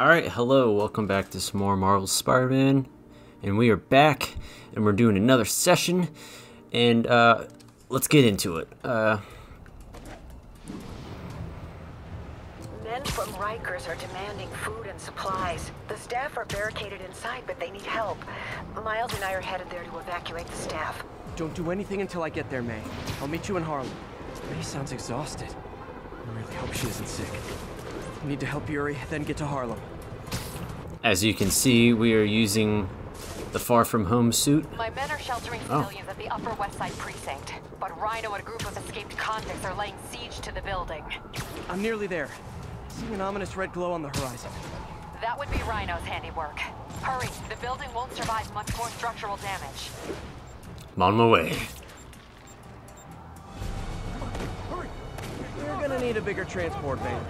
Alright, hello, welcome back to some more Marvel Spider-Man. And we are back, and we're doing another session. And, uh, let's get into it. Uh, Men from Rikers are demanding food and supplies. The staff are barricaded inside, but they need help. Miles and I are headed there to evacuate the staff. Don't do anything until I get there, May. I'll meet you in Harlem. May sounds exhausted. I really hope she isn't sick. Need to help Yuri, then get to Harlem. as you can see, we are using the Far From Home suit. My men are sheltering Oh. civilians at the Upper West Side precinct, but Rhino and a group of escaped convicts are laying siege to the building. I'm nearly there. Seeing an ominous red glow on the horizon. That would be Rhino's handiwork. Hurry, the building won't survive much more structural damage. I'm on my way. Hurry! We're gonna need a bigger transport van.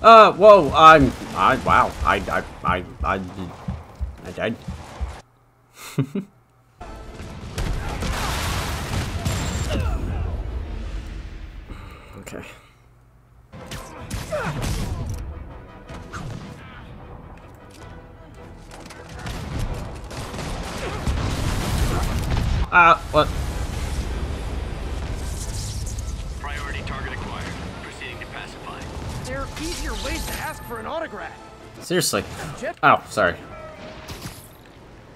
Uh, whoa, I'm, I, wow, I, I, I, I, I died. okay. Ah, what? Priority target acquired. Proceeding to pacify. There are easier ways to ask for an autograph. Seriously. Oh, sorry.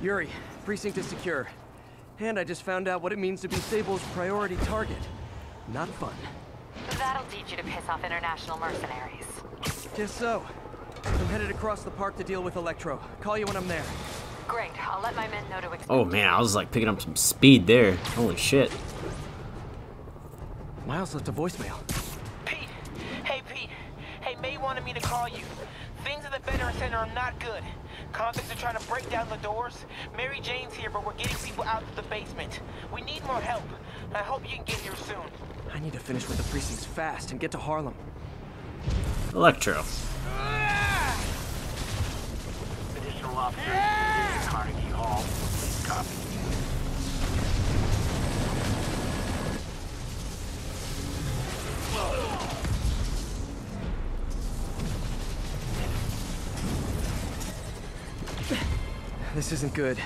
Yuri, precinct is secure. And I just found out what it means to be Sable's priority target. Not fun. That'll teach you to piss off international mercenaries. Guess so. I'm headed across the park to deal with Electro. Call you when I'm there. Great, I'll let my men know to expect Oh man, I was like picking up some speed there. Holy shit. Miles left a voicemail. Pete, hey Pete, hey May wanted me to call you. Things at the Veteran Center are not good. Convicts are trying to break down the doors. Mary Jane's here, but we're getting people out to the basement. We need more help. I hope you can get here soon. I need to finish with the precincts fast and get to Harlem. Electro. Additional officers in Carnegie Hall. Copy. This isn't good.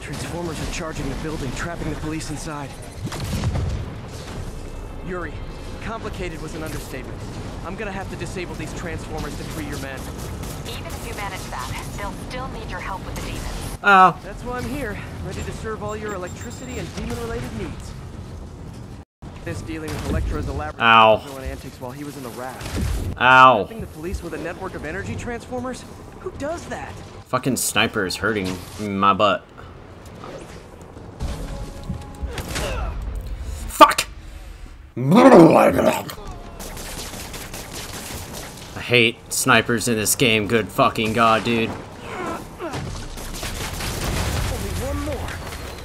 Transformers are charging the building, trapping the police inside. Yuri, complicated was an understatement. I'm gonna have to disable these transformers to free your men. Even if you manage that, they'll still need your help with the demons. Oh, That's why I'm here, ready to serve all your electricity and demon-related needs. This dealing with Electro's elaborate Ow. villain antics while he was in the raft. ow. Trapping the police with a network of energy transformers? Who does that? Fucking sniper is hurting my butt. I hate snipers in this game, good fucking god, dude. Only one more.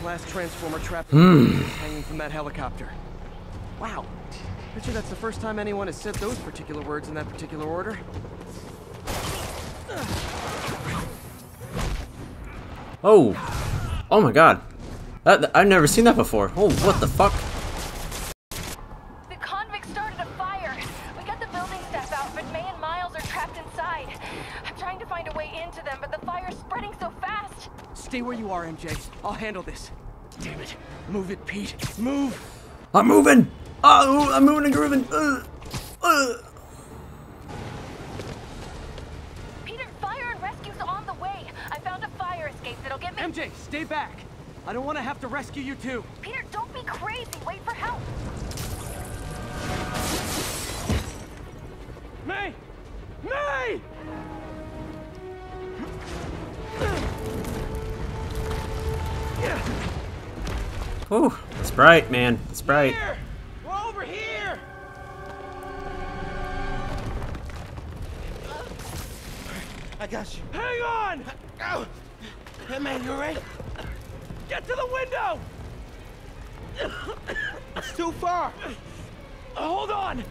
Last transformer trapped hanging from that helicopter. Wow. Bet you that's the first time anyone has said those particular words in that particular order. Oh! Oh my god. That, I've never seen that before. Oh, what the fuck? Where you MJ. I'll handle this. Damn it. Move it, Pete. Move! I'm moving! Oh, I'm moving and grooving! Uh, uh. Peter, fire and rescue's on the way. I found a fire escape that'll get me. MJ, stay back! I don't want to have to rescue you too. Peter, don't be crazy. Wait for help. May! May! Whew, it's bright, man. It's bright. Here! We're over here! I got you. Hang on! Ow! Hey man, you alright? Get to the window! It's too far. Hold on!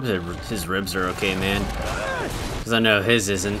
Hope his ribs are okay, man. Because I know his isn't.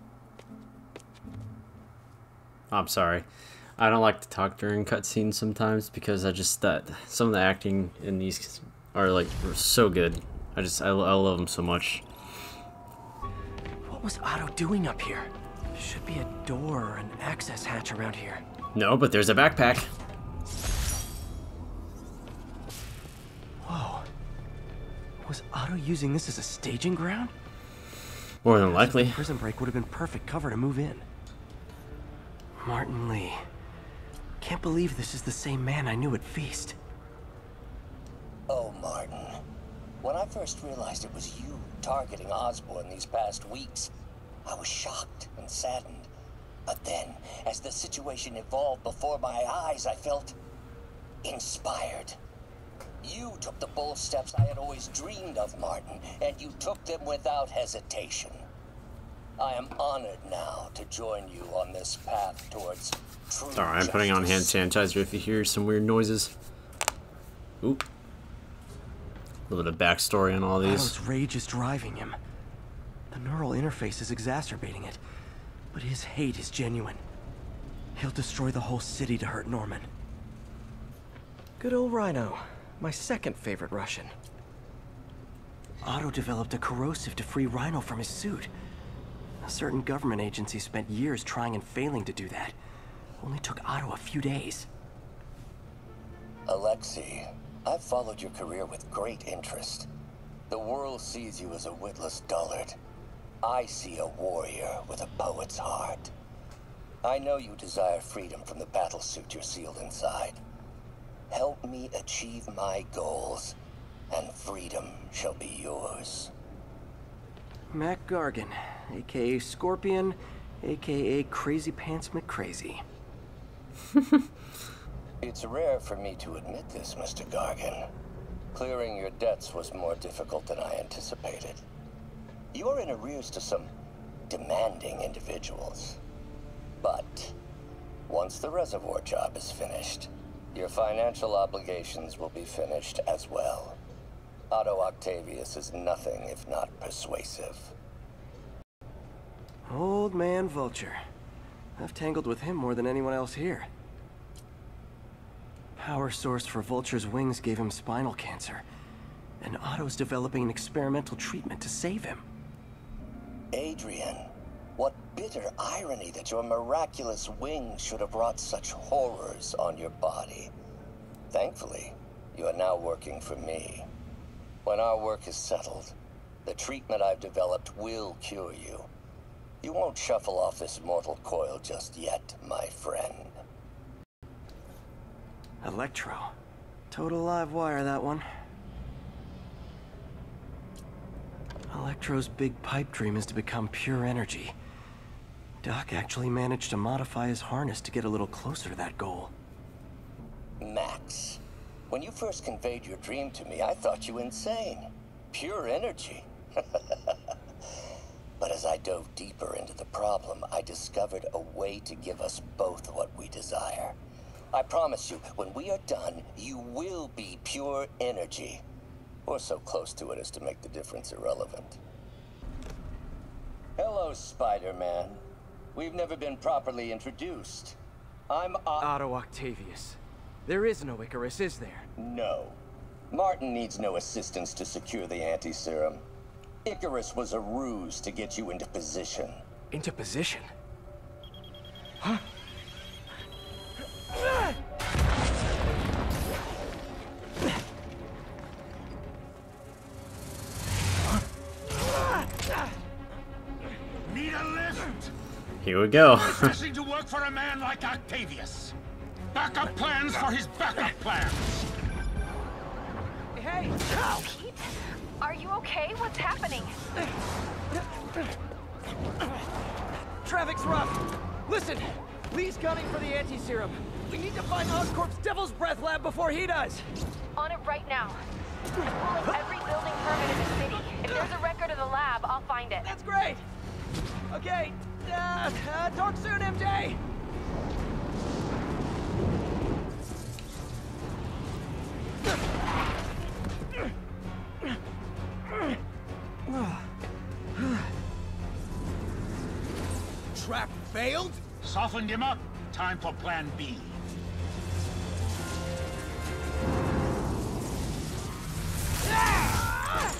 I'm sorry. I don't like to talk during cutscenes sometimes because I just that some of the acting in these are like so good. I just I, I love them so much. What was Otto doing up here? There should be a door or an access hatch around here. No, but there's a backpack. Whoa. Was Otto using this as a staging ground? More than likely. Prison break would have been perfect cover to move in. Martin Lee. Can't believe this is the same man I knew at Feast. Oh, Martin. When I first realized it was you targeting Osborn these past weeks, I was shocked and saddened. But then, as the situation evolved before my eyes, I felt inspired. You took the bold steps I had always dreamed of, Martin, and you took them without hesitation. I am honored now to join you on this path towards true Sorry, I'm putting on hand sanitizer if you hear some weird noises. Oop. A little bit of backstory on all these. Otto's rage is driving him. The neural interface is exacerbating it, but his hate is genuine. He'll destroy the whole city to hurt Norman. Good old Rhino, my second favorite Russian. Otto developed a corrosive to free Rhino from his suit. A certain government agency spent years trying and failing to do that. Only took Otto a few days. Alexei, I've followed your career with great interest. The world sees you as a witless dullard. I see a warrior with a poet's heart. I know you desire freedom from the battlesuit you're sealed inside. Help me achieve my goals, and freedom shall be yours. Mac Gargan, aka Scorpion, aka Crazy Pants McCrazy. It's rare for me to admit this, Mr. Gargan. Clearing your debts was more difficult than I anticipated. You're in arrears to some demanding individuals. But once the reservoir job is finished, your financial obligations will be finished as well. Otto Octavius is nothing if not persuasive. Old man Vulture. I've tangled with him more than anyone else here. Power source for Vulture's wings gave him spinal cancer. And Otto's developing an experimental treatment to save him. Adrian, what bitter irony that your miraculous wings should have brought such horrors on your body. Thankfully, you are now working for me. When our work is settled, the treatment I've developed will cure you. You won't shuffle off this mortal coil just yet, my friend. Electro. Total live wire, that one. Electro's big pipe dream is to become pure energy. Doc actually managed to modify his harness to get a little closer to that goal. Max, when you first conveyed your dream to me, I thought you insane. Pure energy. but as I dove deeper into the problem, I discovered a way to give us both what we desire. I promise you, when we are done, you will be pure energy. Or so close to it as to make the difference irrelevant. Hello, Spider-Man. We've never been properly introduced. I'm O- Otto Octavius. There is no Icarus, is there? No. Martin needs no assistance to secure the anti-serum. Icarus was a ruse to get you into position. Into position? Need a lift? Here we go. Refreshing to work for a man like Octavius. Backup plans for his backup plans. Hey! Are you okay? What's happening? Traffic's rough. Listen, Lee's gunning for the anti-serum. We need to find Oscorp's Devil's Breath lab before he does. On it right now. I'm pulling every building permit in the city. If there's a record of the lab, I'll find it. That's great. Okay, uh, uh, talk soon, MJ. Failed? Softened him up. Time for plan B. Ah!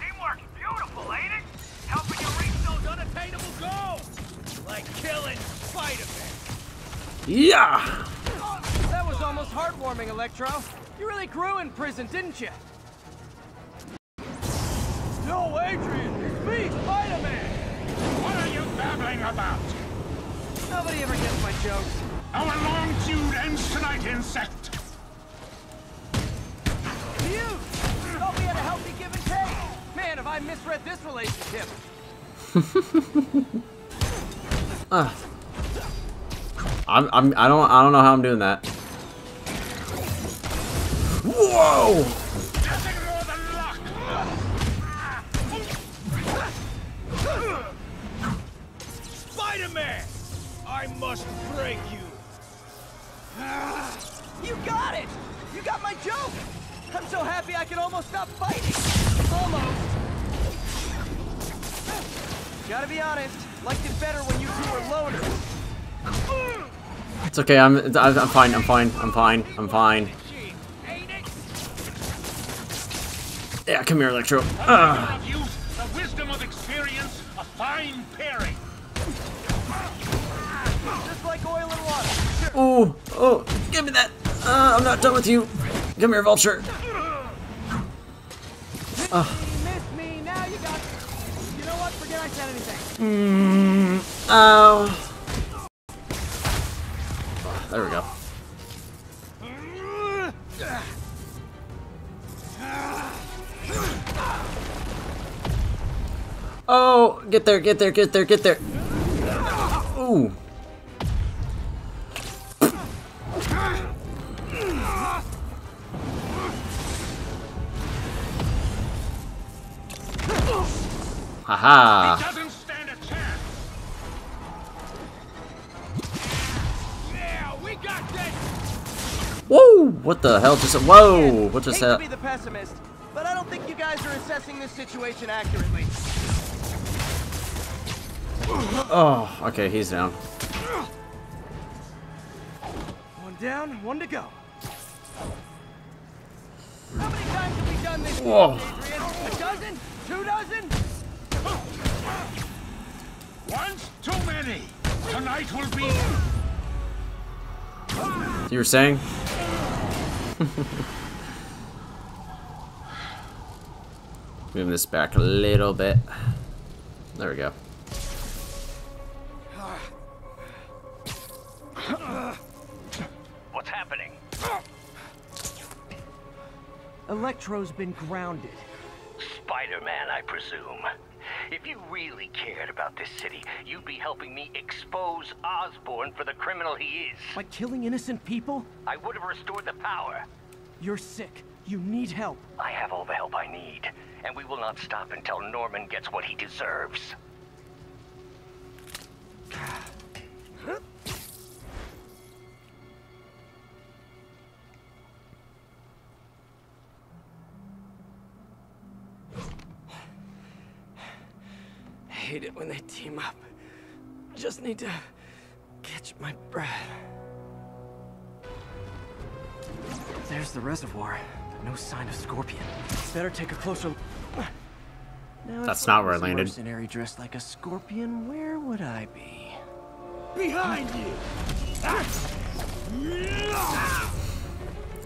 teamwork's beautiful, ain't it? Helping you reach those unattainable goals! Like killing Spider-Man. Yeah! That was almost heartwarming, Electro. You really grew in prison, didn't you? No, Adrian! It's me, Spider-Man! What are you babbling about? Nobody ever gets my jokes. Our long feud ends tonight, insect. You! Thought we had a healthy give and take. Man, have I misread this relationship. Ah. I'm, I'm, I don't, I don't know how I'm doing that. Whoa! Spider-Man! I must break you. Ah, you got it! You got my joke! I'm so happy I can almost stop fighting! Almost! Gotta be honest, liked it better when you two were loners. It's okay. I'm, I'm, I'm fine. I'm fine. I'm fine. I'm fine. Yeah, come here, Electro. Ugh. Of the wisdom of experience, a fine pairing. Just like oil and Sure. Oh, give me that. Uh, I'm not done with you. Come here, Vulture. You missed me, now you got... You know what, forget I said anything. Oh. There we go. Oh, get there, get there, get there, get there. Ooh. This. Whoa! What the hell just? Whoa! What just happened? be the pessimist, but I don't think you guys are assessing this situation accurately. Oh, okay, he's down. One down, one to go. How many times have we done this? Whoa. A dozen? Two dozen? Once too many. Tonight will be. You were saying? Move this back a little bit. There we go. What's happening? Electro's been grounded. Spider-Man, I presume. If you really cared about this city, you'd be helping me expose Osborn for the criminal he is. By killing innocent people? I would have restored the power. You're sick. You need help. I have all the help I need, and we will not stop until Norman gets what he deserves. When they team up. Just need to catch my breath. There's the reservoir. No sign of Scorpion. Better take a closer Now, That's not where I was a landed. Mercenary dressed like a scorpion, where would I be? Behind you. Ah!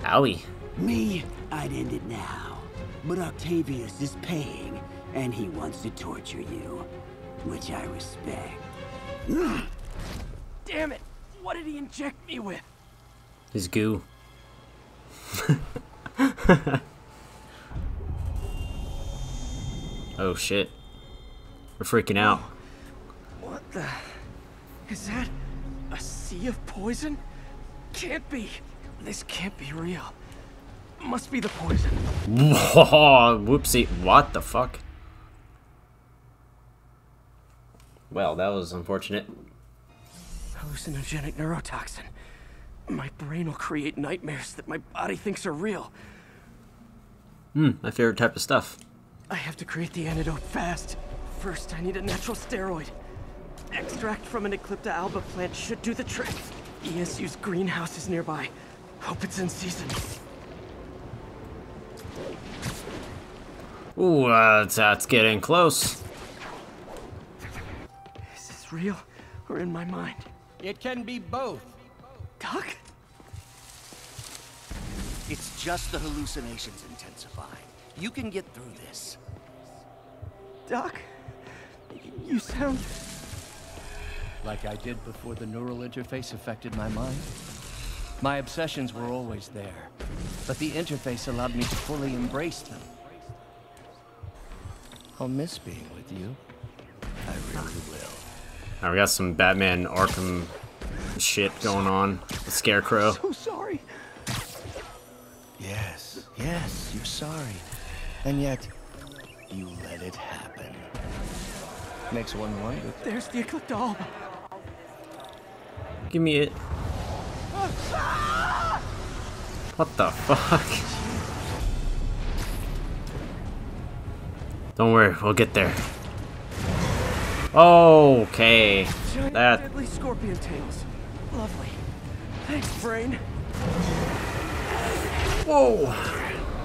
Owie. Me, I'd end it now. But Octavius is paying, and he wants to torture you, which I respect. Damn it! What did he inject me with? His goo. oh shit. We're freaking out. What the? Is that a sea of poison? Can't be. This can't be real. Must be the poison. Whoopsie. What the fuck? Well, that was unfortunate. Hallucinogenic neurotoxin. My brain will create nightmares that my body thinks are real. Hmm, my favorite type of stuff. I have to create the antidote fast. First, I need a natural steroid. Extract from an Eclipta alba plant should do the trick. ESU's greenhouse is nearby. Hope it's in season. Ooh, uh, that's, that's getting close. Is this real or in my mind? It can be both. Doc? It's just the hallucinations intensifying. You can get through this. Doc? You sound. Like I did before the neural interface affected my mind. My obsessions were always there, but the interface allowed me to fully embrace them. I'll miss being with you. I really will. Now we got some Batman Arkham shit going on. The scarecrow. So sorry. Yes, yes, you're sorry. And yet, you let it happen. Makes one wonder. There's the Ecliptol. Give me it. What the fuck? Don't worry, we'll get there. Okay. Giant That deadly scorpion tails. Lovely. Thanks, Brain. Whoa.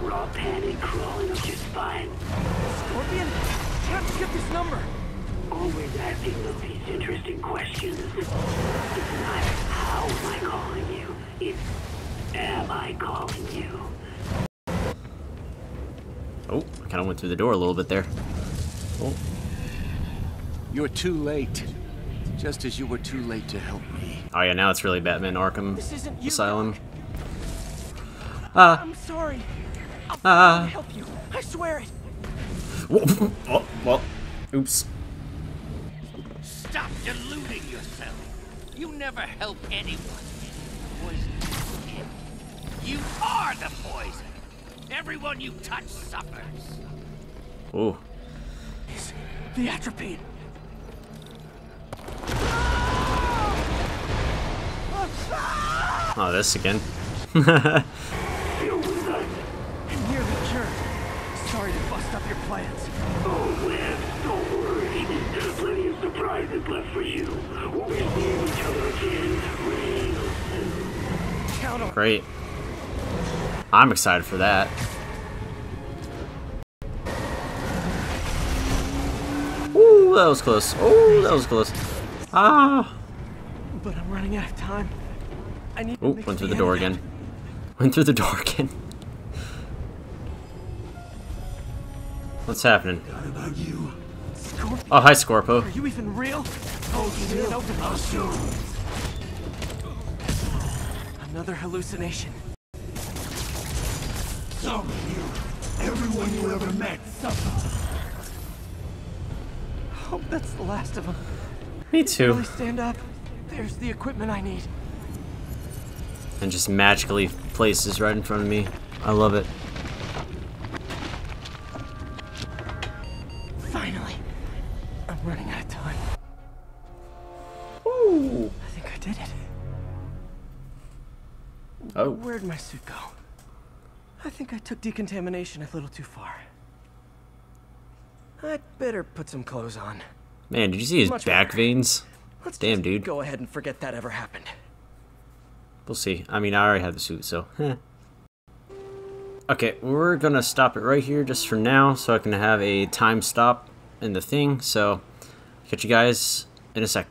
Raw panic crawling up your spine. Scorpion? How'd you get this number? Always asking those interesting questions. It's not how am I calling you, it's am I calling you. Oh, I kind of went through the door a little bit there. Oh, You're too late. Just as you were too late to help me. oh yeah, now it's really Batman Arkham This isn't you, Asylum. Doc. Ah. I'm sorry. I'll Ah. uh, help you. I swear it. Whoa. Oh, well, oops. Stop deluding yourself. You never help anyone. Poison. You are the poison. Everyone you touch suffers. Oh, It's the atropine. Oh, this again. Sorry to bust up your plans. Oh, don't worry. Plenty of surprises left for you. Great. I'm excited for that. Ooh, that was close. Oh, that was close. Ah. But I'm running out of time. I need to Oh, went through the the door again. Went through the door again. What's happening? it. Scorpion, Oh, hi, Scorpo. are you even real? Oh, you didn't I'll show Another hallucination. Some of you, everyone you ever met, suffered. Hope that's the last of them. Me too. Really stand up. There's the equipment I need. And just magically places right in front of me. I love it. Finally. I'm running out of time. Ooh. I think I did it. Oh. Where'd my suit go? I think I took decontamination a little too far. I'd better put some clothes on. Man, did you see his Much back better. veins? Let's Damn, dude. Go ahead and forget that ever happened. We'll see. I mean, I already have the suit, so. okay, we're gonna stop it right here just for now, so I can have a time stop in the thing. So, catch you guys in a sec.